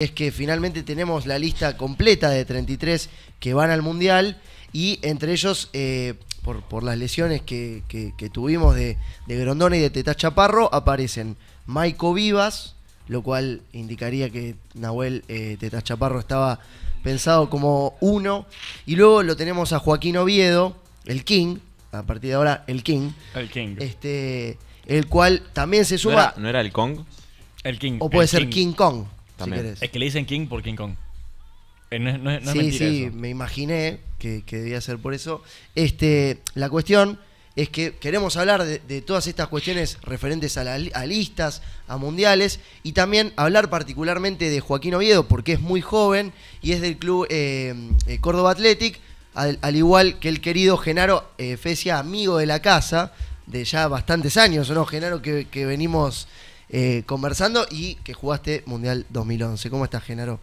es que finalmente tenemos la lista completa de 33 que van al Mundial y entre ellos, eh, por, por, las lesiones que, que, que tuvimos de, de, Grondona y de Teta Chaparro, aparecen Maico Vivas, lo cual indicaría que Nahuel eh, Teta Chaparro estaba pensado como uno, y luego lo tenemos a Joaquín Oviedo, el King, a partir de ahora el King, el King. Este, el cual también se suma... ¿No era, ¿no era el Kong? El King. O puede el ser King. King Kong, También. si querés. Es que le dicen King por King Kong. Eh, no, es- no es- no es sí, mentira sí, eso. me imaginé que, que debía ser por eso. Este, la cuestión es que queremos hablar de, de todas estas cuestiones referentes a, la li- a listas, a mundiales, y también hablar particularmente de Joaquín Oviedo, porque es muy joven y es del club eh, eh, Córdoba Athletic, al, al igual que el querido Genaro eh, Fecia, amigo de la casa, de ya bastantes años, ¿no, Genaro? Que, que venimos eh, conversando y que jugaste Mundial 2011. ¿Cómo estás, Genaro?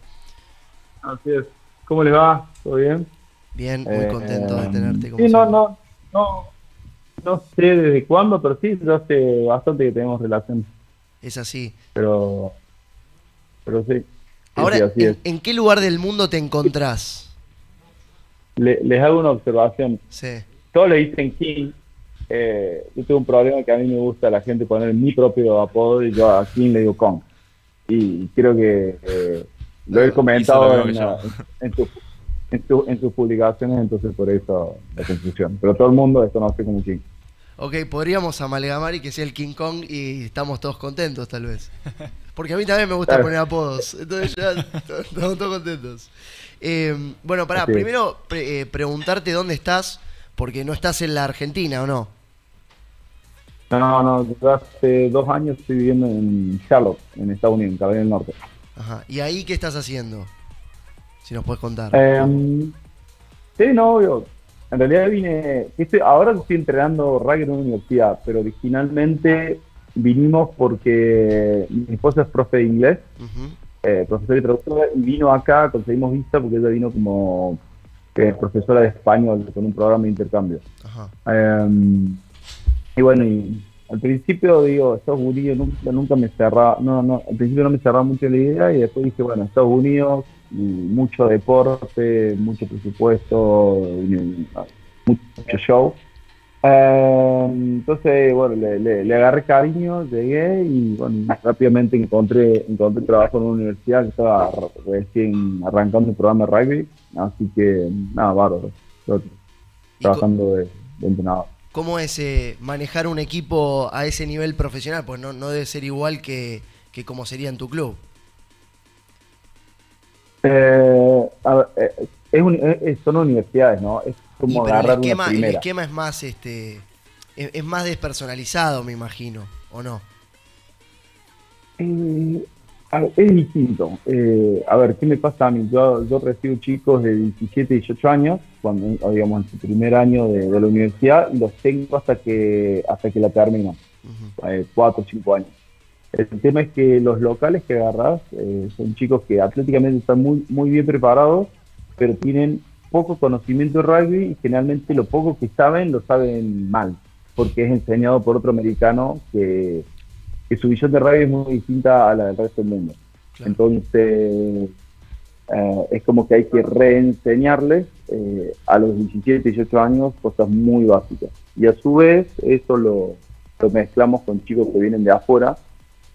Así es. ¿Cómo les va? ¿Todo bien? Bien, muy Eh, contento de tenerte como Sí, no, no, no, no sé desde cuándo, pero sí, yo hace bastante que tenemos relación. Es así. Pero, pero sí. Sí, Ahora, sí, así ¿en, es. en qué lugar del mundo te encontrás? Le- les hago una observación. Sí. Todos le dicen King. Eh, yo tengo un problema que a mí me gusta la gente poner mi propio apodo y yo a King le digo Kong. Y creo que eh, lo he comentado lo en, en, tu- en, tu- en sus publicaciones, entonces por eso la confusión. Pero todo el mundo esto no como King. Ok, podríamos amalgamar y que sea el King Kong y estamos todos contentos, tal vez. Porque a mí también me gusta Claro. poner apodos. Entonces ya estamos todos contentos. Eh, bueno, pará, Así primero pre- eh, preguntarte dónde estás, porque no estás en la Argentina, ¿o no? No, no, yo hace dos años estoy viviendo en Charlotte, en Estados Unidos, en Carolina del Norte. Ajá. ¿Y ahí qué estás haciendo? Si nos puedes contar. Eh, sí, no, obvio. En realidad vine, estoy, ahora estoy entrenando rugby en una universidad, pero originalmente vinimos porque mi esposa es profe de inglés, eh, profesora y traductora, y vino acá, conseguimos vista porque ella vino como eh, profesora de español con un programa de intercambio. Ajá. Eh, y bueno, y al principio digo, Estados Unidos nunca, nunca me cerraba, no, no, al principio no me cerraba mucho la idea y después dije, bueno, Estados Unidos, mucho deporte, mucho presupuesto, mucho show. Eh, entonces, bueno, le, le- le agarré cariño, llegué y bueno, rápidamente encontré, encontré trabajo en una universidad que estaba recién arrancando el programa de rugby, así que nada, bárbaro, yo ¿Y co- trabajando de, de entrenador. ¿Cómo es eh, manejar un equipo a ese nivel profesional? Pues no, no debe ser igual que, que como sería en tu club. Eh, a ver, eh, es un- es- son universidades, ¿no? Es Y, como pero el agarrar una esquema, el esquema es más este es, es más despersonalizado, me imagino, ¿o no? A ver, es distinto. Eh, a ver, ¿qué me pasa a mí? Yo, yo recibo chicos de 17, 18 años, cuando, digamos, en su primer año de, de la universidad, y los tengo hasta que, hasta que la terminan, Ujú. eh, 4 o 5 años. El tema es que los locales que agarras eh, son chicos que atléticamente están muy, muy bien preparados, pero tienen poco conocimiento de rugby y generalmente lo poco que saben lo saben mal, porque es enseñado por otro americano que, que su visión de rugby es muy distinta a la del resto del mundo. Claro. Entonces, eh, es como que hay que reenseñarles eh, a los 17, 18 años cosas muy básicas. Y a su vez, eso lo, lo mezclamos con chicos que vienen de afuera.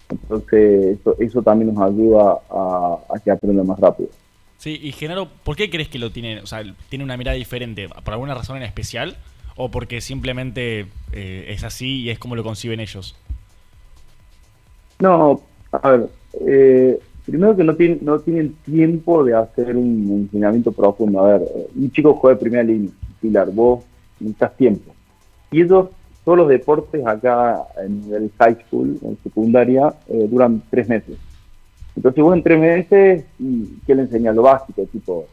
Entonces, eso, eso también nos ayuda a, a que aprendan más rápido. Sí, y Genaro, ¿por qué crees que lo tiene? O sea, tiene una mirada diferente. ¿Por alguna razón en especial? ¿O porque simplemente eh, es así y es como lo conciben ellos? No, a ver, eh, primero que no tienen, no tienen tiempo de hacer un entrenamiento profundo. A ver, un chico juega de primera línea, Pilar, vos necesitas tiempo. Y ellos, todos los deportes acá en nivel high school, en secundaria, eh, duran tres meses. Entonces vos en tres meses, ¿y ¿qué le enseñas? Lo básico, tipo,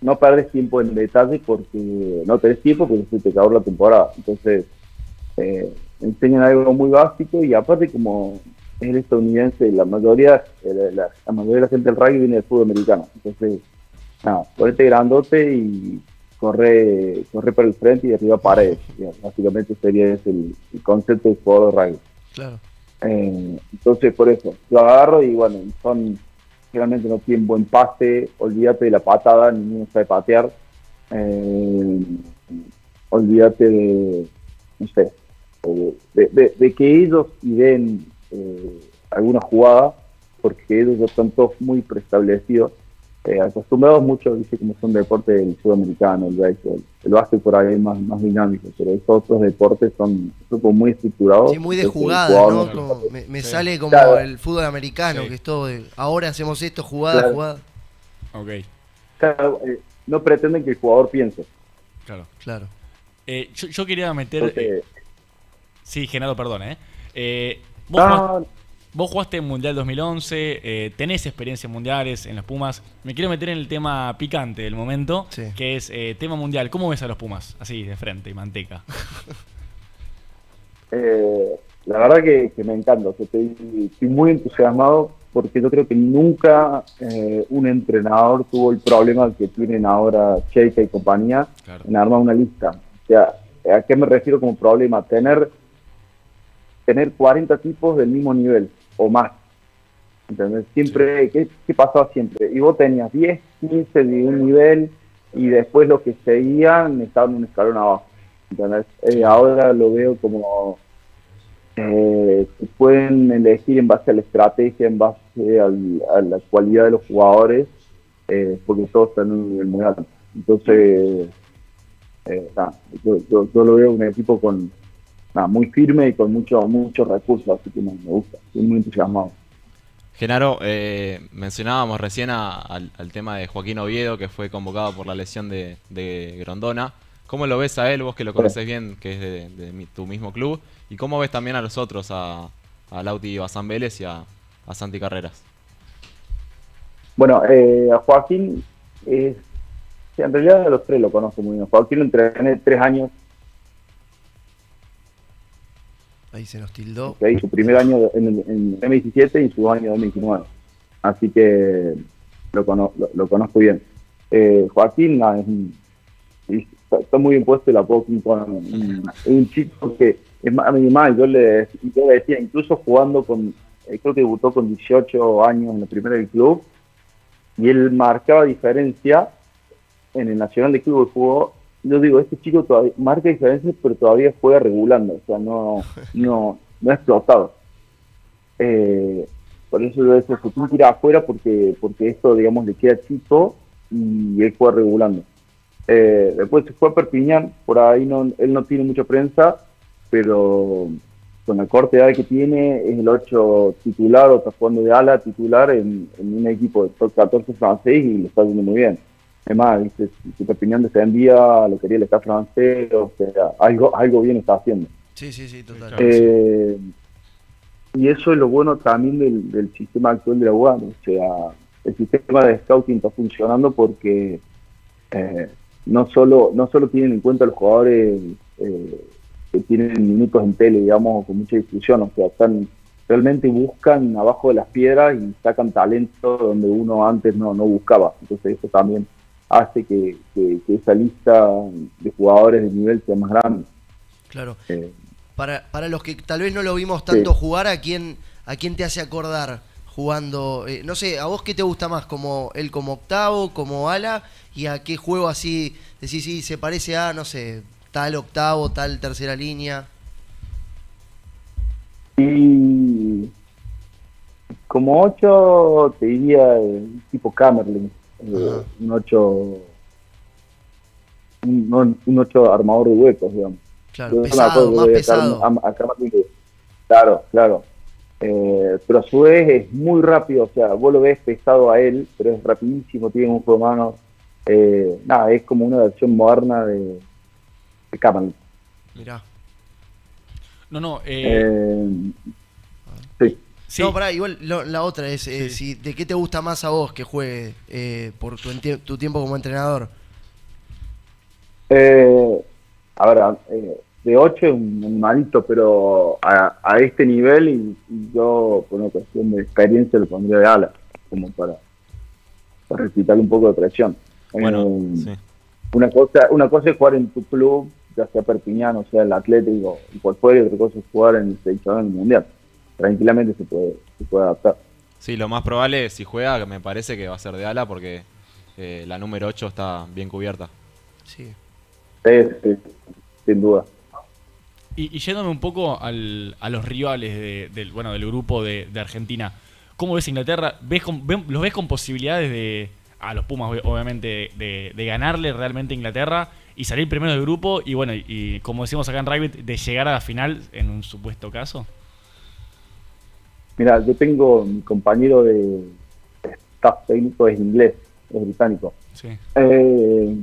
no perdes tiempo en detalle porque no tenés tiempo porque se te acabó la temporada. Entonces, eh, enseñan algo muy básico y aparte como es el estadounidense, la mayoría, eh, la, la mayoría de la gente del rugby viene del fútbol americano. Entonces, nada, ponete grandote y corre, corre para el frente y derriba paredes. Básicamente sería ese el, el concepto del jugador de rugby. Claro. Eh, entonces, por eso, lo agarro y bueno, son generalmente no tienen buen pase, olvídate de la patada, ninguno sabe patear, eh, olvídate de, no sé, de, que ellos den eh, alguna jugada, porque ellos ya están todos muy preestablecidos eh, acostumbrados mucho, dice, como son deportes del sudamericano, el béisbol. El básquet por ahí es más, más dinámico, pero estos otros deportes son, son muy estructurados. Sí, muy de jugada, ¿no? me, sale como el fútbol americano, que es todo de, ahora hacemos esto, jugada, jugada. Ok. Eh, no pretenden que el jugador piense. Claro. Claro. Eh, yo, quería meter... sí, Genaro, perdón, ¿eh? Vos Vos jugaste en Mundial 2011, eh, tenés experiencias mundiales en los Pumas. Me quiero meter en el tema picante del momento, que es eh, tema mundial. ¿Cómo ves a los Pumas? Así, de frente y manteca. Eh, la verdad que, me encanta. estoy, muy entusiasmado porque yo creo que nunca un entrenador tuvo el problema que tienen ahora Cheika y compañía en armar una lista. O sea, ¿a qué me refiero como problema? Tener, tener 40 tipos del mismo nivel o más. ¿Entendés? Siempre, ¿qué, ¿qué, pasaba siempre? Y vos tenías 10, 15 de un nivel y después los que seguían estaban un escalón abajo. ¿entendés? Eh, ahora lo veo como eh, pueden elegir en base a la estrategia, en base a la cualidad de los jugadores, eh, porque todos están en un nivel muy alto. Entonces, eh, yo, yo, lo veo un equipo con, muy firme y con muchos mucho recursos, así que me, gusta, estoy muy entusiasmado. Genaro, eh, mencionábamos recién al, tema de Joaquín Oviedo, que fue convocado por la lesión de, Grondona. ¿Cómo lo ves a él, vos que lo conoces bien, que es de, tu mismo club? ¿Y cómo ves también a los otros, a, a Lauti Bazán Vélez y a, Santi Carreras? Bueno, eh, a Joaquín, en realidad a los tres lo conozco muy bien. Joaquín lo entrené tres años Ahí se nos tildó. su primer año en, en M17 y su año 2019. Así que lo, conozco bien. Eh, Joaquín está, muy bien puesto y la puedo con un, chico que es más, mal. Yo le, yo le decía, incluso jugando con, eh, creo que debutó con 18 años en la primera del club, y él marcaba diferencia en el Nacional de Club de Fútbol yo digo, este chico todavía marca diferencias, pero todavía juega regulando, o sea, no, no, no ha explotado. Eh, por eso yo decía, tú tira afuera porque, porque esto, digamos, le queda chico y él juega regulando. Eh, después se fue a Perpiñán, por ahí no, él no tiene mucha prensa, pero con la corte de edad que tiene, es el 8 titular o está jugando de ala titular en, en un equipo de top 14 francés y le está yendo muy bien. Además, dice, su opinión descendía, lo quería el Estado francés, o sea, algo, algo bien está haciendo. Sí, sí, sí, total. Eh, y eso es lo bueno también del, sistema actual de la UAM, o sea, el sistema de scouting está funcionando porque eh, no solo no solo tienen en cuenta los jugadores eh, que tienen minutos en tele, digamos, con mucha difusión, o sea, están realmente buscan abajo de las piedras y sacan talento donde uno antes no, no buscaba. Entonces eso también hace que, esa lista de jugadores de nivel sea más grande. Claro. Eh, para, para los que tal vez no lo vimos tanto jugar, ¿a quién, ¿a quién te hace acordar jugando? Eh, no sé, ¿a vos qué te gusta más? ¿Como él como octavo, como ala? ¿Y a qué juego así decís, sí, se parece a, no sé, tal octavo, tal tercera línea? Y como ocho te diría tipo Camerlin un 8 un, ocho armador de huecos, digamos. Claro, pesado, más pesado. claro, claro. Eh, pero a su vez es muy rápido, o sea, vos lo ves pesado a él, pero es rapidísimo, tiene un juego mano. Eh, nada, es como una versión moderna de, de. Mirá. No, no, eh, eh sí. No, pará, igual la otra es, eh, si, ¿de qué te gusta más a vos que juegue eh, por tu, tu, tiempo como entrenador? Eh, a ver, de 8 es un animalito, pero a, este nivel y, yo, por una cuestión de experiencia, lo pondría de ala, como para, para un poco de presión. Bueno, una, cosa, una cosa es jugar en tu club, ya sea Perpiñán, o sea el Atlético, y cual fuera, y otra cosa es jugar en el seleccionado en el Mundial tranquilamente se puede, se puede adaptar. Sí, lo más probable, si juega, me parece que va a ser de ala porque eh, la número 8 está bien cubierta. Sí. Sí, sin duda. Y, yéndome un poco al, a los rivales del, bueno, del grupo de, Argentina, ¿cómo ves Inglaterra? ¿Ves ¿Los ves con posibilidades de, a los Pumas obviamente, de, ganarle realmente a Inglaterra y salir primero del grupo y bueno, y, como decimos acá en rugby, de llegar a la final en un supuesto caso? Mira, yo tengo mi compañero de staff técnico es inglés, es británico. Sí. Eh,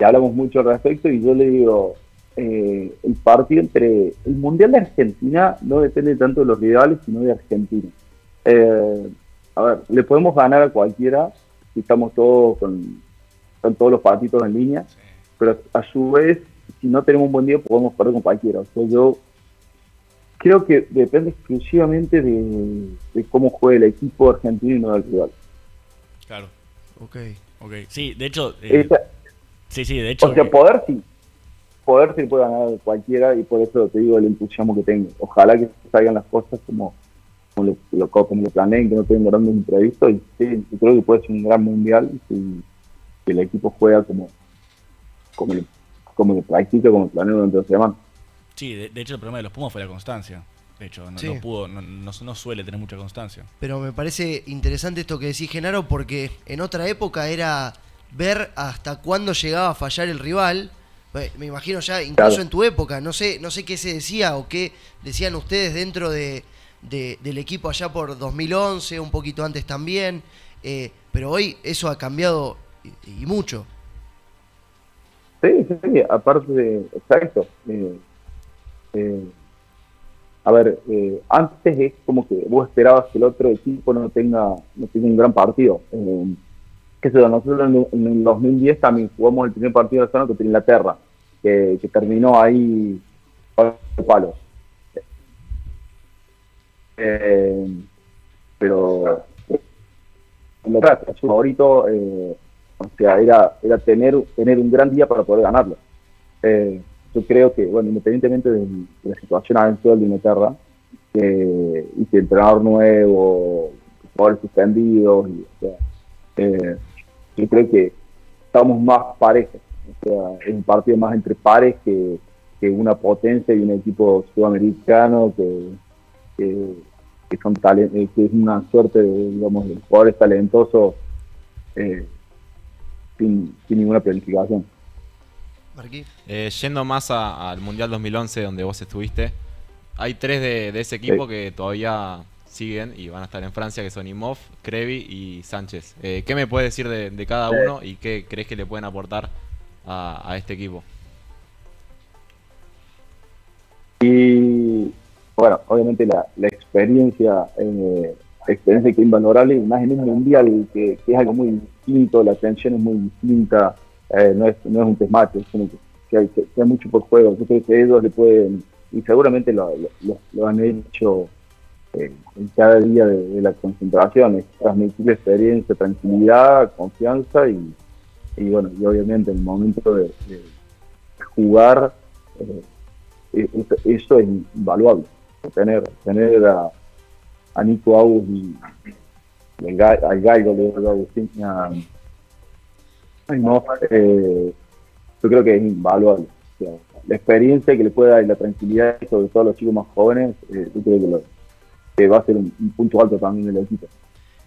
hablamos mucho al respecto y yo le digo, eh, el partido entre el Mundial de Argentina no depende tanto de los rivales, sino de Argentina. Eh, a ver, le podemos ganar a cualquiera si estamos todos con, todos los partidos en línea, pero a su vez, si no tenemos un buen día, podemos perder con cualquiera. O sea, yo creo que depende exclusivamente de, cómo juegue el equipo argentino y no del rival. Claro. Ok. okay. Sí, de hecho. Eh, sí, sí, de hecho. O sea, poder sí poder se puede ganar cualquiera y por eso te digo el entusiasmo que tengo. Ojalá que salgan las cosas como, como, lo, como lo planeen, que no tengan grandes imprevistos y sí, yo creo que puede ser un gran mundial si, el equipo juega como como lo, como lo practica, como lo planea durante la semana. Sí, de, hecho el problema de los Pumas fue la constancia. De hecho, no, pudo, no, no, suele tener mucha constancia. Pero me parece interesante esto que decís, Genaro, porque en otra época era ver hasta cuándo llegaba a fallar el rival me imagino ya, incluso en tu época, no sé, no sé qué se decía o qué decían ustedes dentro de, del equipo allá por 2011, un poquito antes también, eh, pero hoy eso ha cambiado y, mucho. Sí, sí, aparte de, exacto. Eh, eh, a ver, antes es como que vos esperabas que el otro equipo no tenga, no tenga un gran partido. que se nosotros en, el 2010 también jugamos el primer partido de zona contra Inglaterra que, terminó ahí palos. Eh, pero lo su favorito eh, sea, era, tener, un gran día para poder ganarlo. Eh, yo creo que, bueno, independientemente de, la situación actual de Inglaterra, eh, y que entrenador nuevo, jugadores suspendidos, y, yo creo que estamos más parejos es un partido más entre pares que, una potencia y un equipo sudamericano que, son eh, que es una suerte de, jugadores talentosos eh, sin, ninguna planificación. Eh, yendo más al Mundial 2011 donde vos estuviste, hay tres de, ese equipo que todavía siguen y van a estar en Francia, que son Imov, Crevi y Sánchez. ¿Qué me puedes decir de, de cada uno y qué crees que le pueden aportar a, este equipo? Y bueno, obviamente la, experiencia, eh, experiencia que es invalorable, más en un mundial que, es algo muy distinto, la atención es muy distinta, eh, no, es, no es un desmate, es como que, hay, que, mucho por juego. Yo creo que ellos le pueden, y seguramente lo, lo, han hecho eh, en cada día de, la concentración, es transmitir experiencia, tranquilidad, confianza y, y bueno, y obviamente en el momento de, jugar, eh, e, eso es invaluable. Tener, tener a, a Nico August y, al Galgo de Agustín, a, no, eh, yo creo que es invaluable. la experiencia que le puede dar y la tranquilidad, sobre todo a los chicos más jóvenes, eh, yo creo que, lo, que va a ser un, un punto alto también del equipo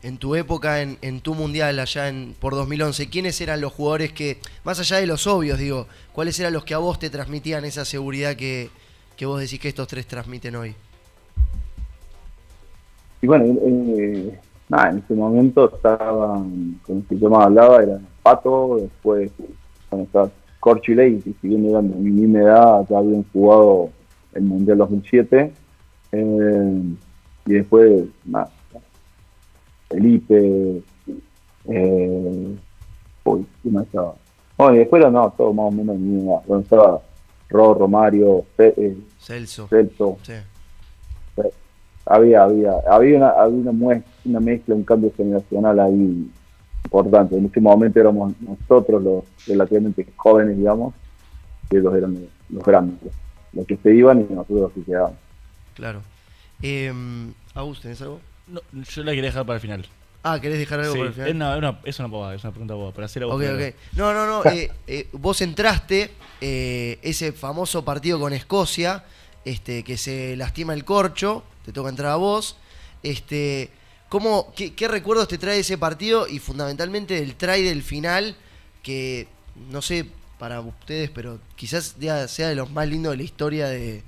en tu época, en, en tu mundial allá en, por 2011, ¿quiénes eran los jugadores que, más allá de los obvios, digo, cuáles eran los que a vos te transmitían esa seguridad que, vos decís que estos tres transmiten hoy? Y bueno, eh, nada, en ese momento estaban, con el que yo más hablaba, era Pato, después cuando estaba Corchuley, que si bien eran de mi misma edad, ya habían jugado el Mundial 2007, eh, y después, nada, Felipe, eh, uy, ¿quién estaba? Bueno, y después no, todo más o menos en Bueno, estaba Ro, Romario, eh, Celso. Celso. Sí. Había, había, había una, había una, una mezcla, un cambio generacional ahí importante. En ese momento éramos nosotros los relativamente jóvenes, digamos, y ellos eran los, grandes, los que se iban y nosotros los que quedábamos. Claro. Eh, ¿tenés algo? No, yo la quería dejar para el final. Ah, ¿querés dejar algo para el final? Es una, una, es una es una pregunta boba, para hacer a vos. Ok, ok. No, no, no. Eh, eh, vos entraste eh, ese famoso partido con Escocia, este, que se lastima el corcho, te toca entrar a vos. Este, ¿cómo, qué, recuerdos te trae ese partido y fundamentalmente del try del final, que no sé para ustedes, pero quizás sea de los más lindos de la historia de,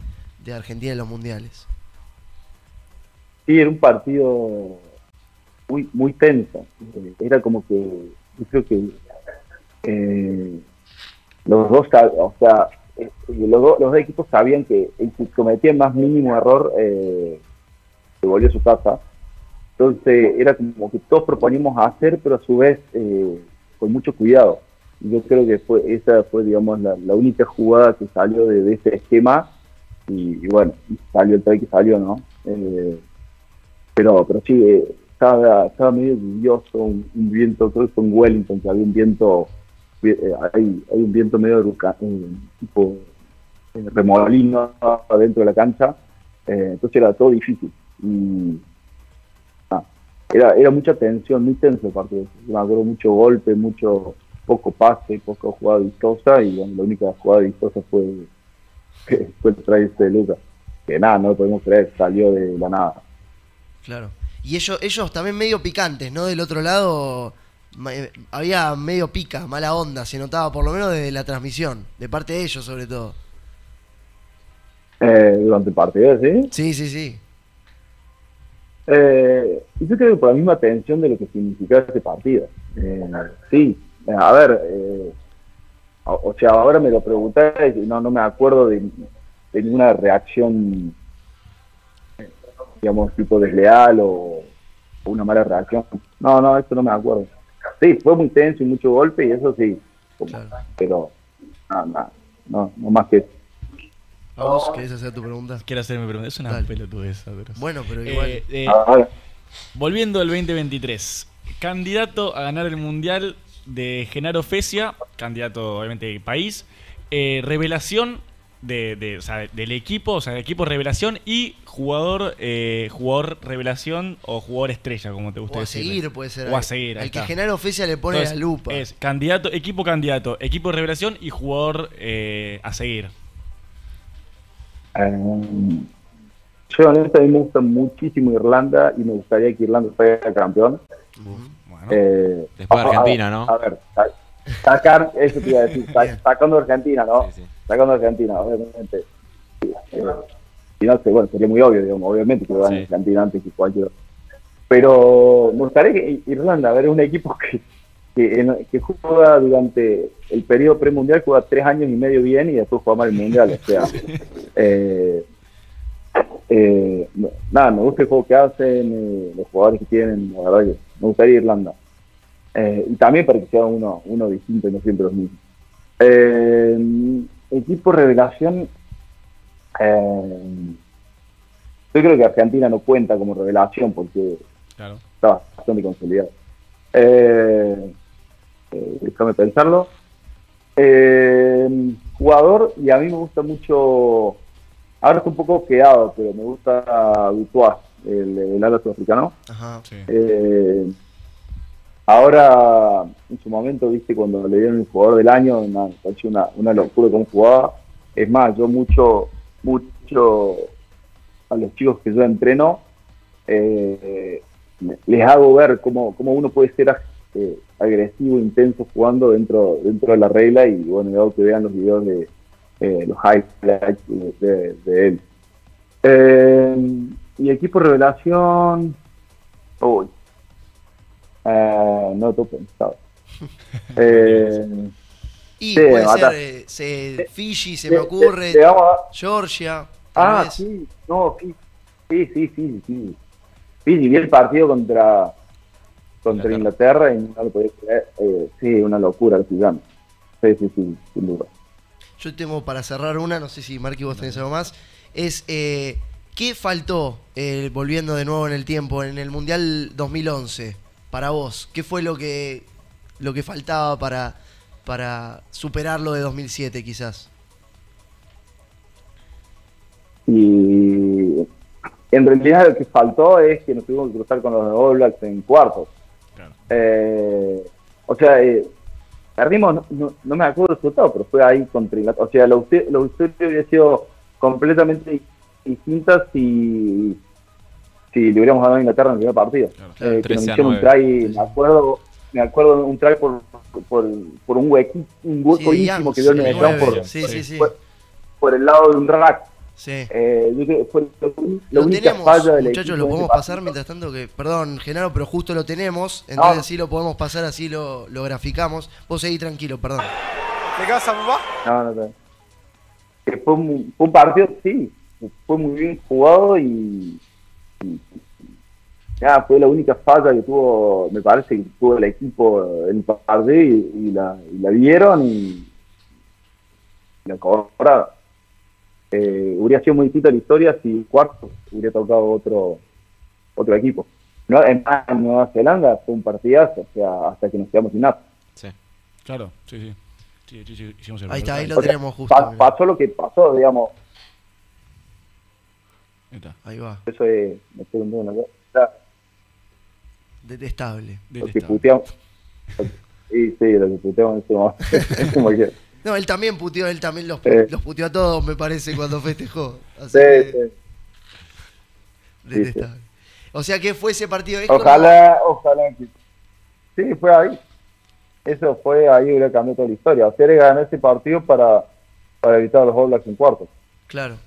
Argentina en los mundiales? Sí, era un partido muy muy tenso. Era como que, yo creo que eh, los dos, o sea, los, dos, los dos equipos sabían que el que cometía el más mínimo error eh, se volvió a su casa. Entonces era como que todos proponíamos hacer, pero a su vez con mucho cuidado. Yo creo que fue esa fue, digamos, la, única jugada que salió de, ese esquema y, bueno, salió el try que salió, ¿no? pero, pero sí, estaba, estaba medio lluvioso, un, viento, creo que fue en Wellington, que había un viento, eh, hay, hay un viento medio de tipo eh, remolino adentro de la cancha, eh, entonces era todo difícil. Y, ah, era, era mucha tensión, muy tenso el partido. Me acuerdo mucho golpe, mucho poco pase, poco jugada vistosa, y la única jugada vistosa fue, fue el try este de Lucas. Que nada, no lo podemos creer, salió de la nada. Claro. Y ellos, ellos también medio picantes, ¿no? Del otro lado eh, había medio pica, mala onda, se notaba por lo menos desde la transmisión, de parte de ellos sobre todo. Eh, durante el partido, ¿sí? Sí, sí, sí. Eh, yo creo que por la misma tensión de lo que significaba ese partido. Eh, sí, a ver, o, sea, ahora me lo pregunté y no, no me acuerdo de, de ninguna reacción digamos, tipo desleal o, una mala reacción. No, no, eso no me acuerdo. Sí, fue muy tenso y mucho golpe y eso sí, pero no, no, no, no más que eso. ¿Vos querés hacer tu pregunta? Quiero hacer mi pregunta. Es una pelotudeza. Pero... Bueno, pero igual. Eh, eh, ah, volviendo al 2023. Candidato a ganar el Mundial de Genaro Fesia, candidato obviamente de país. Eh, revelación de, de, o sea, del equipo, o sea, equipo revelación y jugador eh, jugador revelación o jugador estrella, como te gusta o a seguir puede ser. O a seguir. Al que Genaro Fesia le pone la lupa. Es candidato, equipo candidato, equipo revelación y jugador eh, a seguir. Um, yo honestamente me gusta muchísimo Irlanda y me gustaría que Irlanda fuera campeón. Eh, Después de Argentina, ¿no? A ver, sacar, eso te iba a decir, sacando Argentina, ¿no? Sí, sí sacando Argentina, obviamente. y no sé, bueno, sería muy obvio, digamos, obviamente que van a Argentina antes que cualquier Pero me gustaría que Irlanda, a ver, un equipo que, que, juega durante el periodo premundial, juega tres años y medio bien y después juega mal el mundial. O sea, eh, eh, nada, me gusta el juego que hacen, eh, los jugadores que tienen, la verdad que me gustaría Irlanda. Y también para que sea uno, uno distinto y no siempre los mismos. Eh, equipo revelación, eh, yo creo que Argentina no cuenta como revelación porque está bastante consolidado. Eh, eh, déjame pensarlo. jugador, y a mí me gusta mucho, ahora está un poco quedado, pero me gusta Dutois, el, el ala sudafricano. Ahora, en su momento, viste, cuando le dieron el jugador del año, una, una locura cómo jugaba. Es más, yo mucho, mucho a los chicos que yo entreno, eh, les hago ver cómo, cómo uno puede ser eh, agresivo, intenso jugando dentro, dentro de la regla y bueno, yo que vean los videos de eh, los highlights de, de él. y equipo revelación, uy, eh, no tengo pensado. Eh, y puede ser se, Fiji, se me ocurre, Georgia. Ah, sí, no, sí, sí, sí, sí. Fiji, vi el partido contra contra Inglaterra, y no lo podía creer. Eh, sí, una locura el gigante. Sí, sí, sí, sin duda. Yo tengo para cerrar una, no sé si Marky vos tenés algo más. Es, eh, ¿qué faltó, eh, volviendo de nuevo en el tiempo, en el Mundial 2011? Para vos? ¿Qué fue lo que, lo que faltaba para, para superarlo de 2007 quizás? Y en realidad lo que faltó es que nos tuvimos que cruzar con los All Blacks en cuartos. Eh, o sea, eh, perdimos, no, me acuerdo el resultado, pero fue ahí contra Inglaterra. O sea, la, la historia hubiera sido completamente distinta si, si le hubiéramos ganado a Inglaterra en el primer partido. Eh, que nos hicieron un try, me acuerdo, me acuerdo un try por, por, por un huequito, un hueco íntimo que dio el por, por, por el lado de un rack. Sí. Eh, fue la, única tenemos, falla de Muchachos, lo podemos pasar mientras tanto que. Perdón, Genaro, pero justo lo tenemos. Entonces sí lo podemos pasar, así lo, lo graficamos. Vos seguí tranquilo, perdón. ¿Qué casa, papá? No, no, no. Fue un, fue un partido, sí. Fue muy bien jugado y, ya fue la única falla que tuvo, me parece que tuvo el equipo en el partido y, la, y la vieron y, la cobraron eh, hubiera sido muy distinta la historia si cuarto hubiera tocado otro otro equipo. No, en, Nueva Zelanda fue un partidazo, o sea, hasta que nos quedamos sin nada. Sí, claro, sí, sí. ahí está, ahí lo tenemos justo. pasó lo que pasó, digamos. Ahí, está. ahí va. Eso es, me estoy una cosa. Detestable. Detestable. sí, sí, lo que puteamos en este momento. No, él también puteó, él también los, los puteó a todos, me parece, cuando festejó. sí, sí. Detestable. O sea que fue ese partido. Ojalá, ojalá que. Sí, fue ahí. Eso fue ahí, hubiera cambiado toda la historia. O sea, ganó ese partido para, para evitar los All Blacks en cuarto. Claro.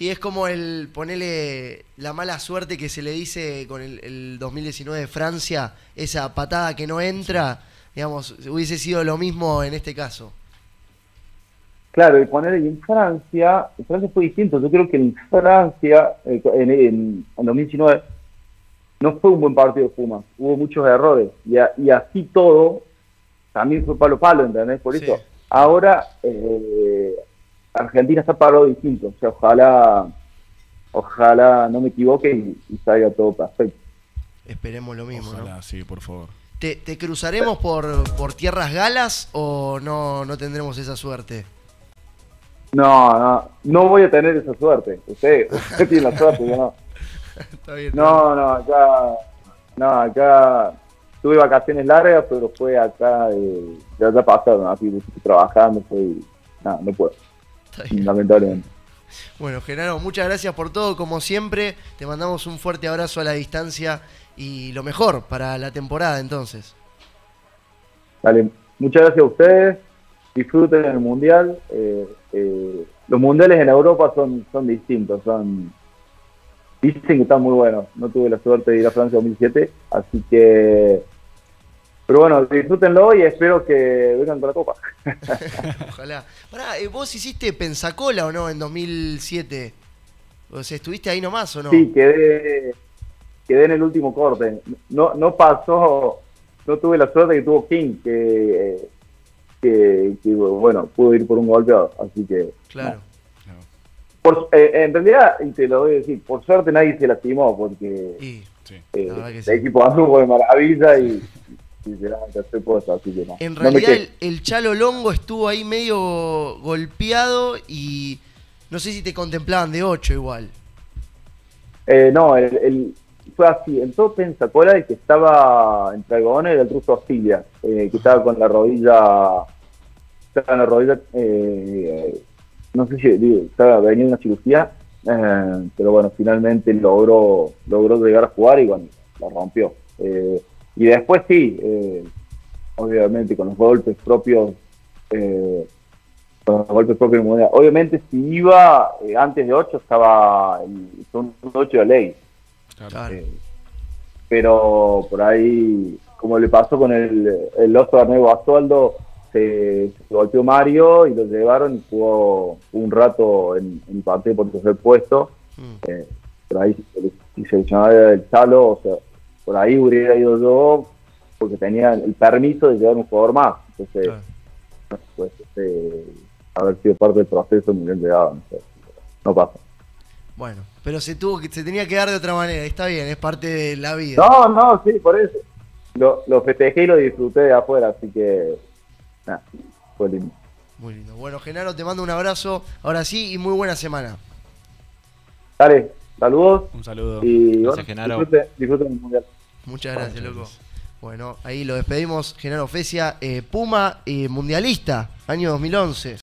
Sí. Es como el ponerle la mala suerte que se le dice con el, el 2019 de Francia, esa patada que no entra, digamos, hubiese sido lo mismo en este caso. Claro, y poner en Francia, en Francia fue distinto. Yo creo que en Francia, eh, en, en, 2019, no fue un buen partido de Pumas. Hubo muchos errores. Y, y así todo, también fue palo palo, ¿entendés? Por eso, ahora eh, Argentina está parado distinto. O sea, ojalá, ojalá no me equivoque y, salga todo perfecto. Esperemos lo mismo, ojalá, sí, por favor. ¿Te, ¿Te, cruzaremos por, por tierras galas o no, no tendremos esa suerte? No, no, no voy a tener esa suerte. Usted, usted tiene la suerte, yo no. Está bien, no, no, acá, no, acá tuve vacaciones largas, pero fue acá, eh, ya, ya pasaron, así estoy trabajando, fue, no, no puedo. Lamentablemente. Bueno, Genaro, muchas gracias por todo, como siempre. Te mandamos un fuerte abrazo a la distancia y lo mejor para la temporada entonces. Dale, muchas gracias a ustedes disfruten el mundial. Eh, eh, los mundiales en Europa son, son distintos, son dicen que están muy buenos. No tuve la suerte de ir a Francia 2007, así que. Pero bueno, disfrútenlo y espero que vengan con la copa. Ojalá. Pará, eh, ¿vos hiciste Pensacola o no en 2007? O sea, ¿estuviste ahí nomás o no? Sí, quedé, quedé en el último corte. No, no pasó, no tuve la suerte que tuvo King, que que, bueno, pudo ir por un golpeado, así que... Claro. Por, eh, en realidad, y te lo voy a decir, por suerte nadie se lastimó, porque eh, el equipo anduvo de maravilla y, y se hacer cosas, así que no. En realidad el, Chalo Longo estuvo ahí medio golpeado y no sé si te contemplaban de 8 igual. Eh, no, el, fue así, en todo Pensacola el que estaba en Dragones era el ruso Auxilia, eh, que estaba con la rodilla, estaba en la rodilla, eh, no sé si estaba venía una cirugía, eh, pero bueno, finalmente logró, logró llegar a jugar y bueno, la rompió. Y después sí, obviamente con los golpes propios, con los golpes propios de Obviamente si iba antes de 8 estaba el, son 8 de ley eh, pero por ahí, como le pasó con el, el oso de Arnego Basualdo, se, golpeó Mario y lo llevaron y jugó un rato en, en partido por tercer puesto. Mm. Eh, por ahí, si se llamaba el Chalo, o sea, por ahí hubiera ido yo porque tenía el permiso de llevar un jugador más. Entonces, pues, este, haber sido parte del proceso me hubieran llegado. no pasa. Bueno, pero se tuvo que, se tenía que dar de otra manera, está bien, es parte de la vida. No, no, sí, por eso. Lo, lo festejé y lo disfruté de afuera, así que nada, fue lindo. Muy lindo. Bueno, Genaro, te mando un abrazo, ahora sí, y muy buena semana. Dale, Saludos. Un saludo. Y gracias, Genaro. Disfruten, el mundial. Muchas gracias, loco. Bueno, ahí lo despedimos, Genaro Fecia, eh, Puma y Mundialista, año 2011.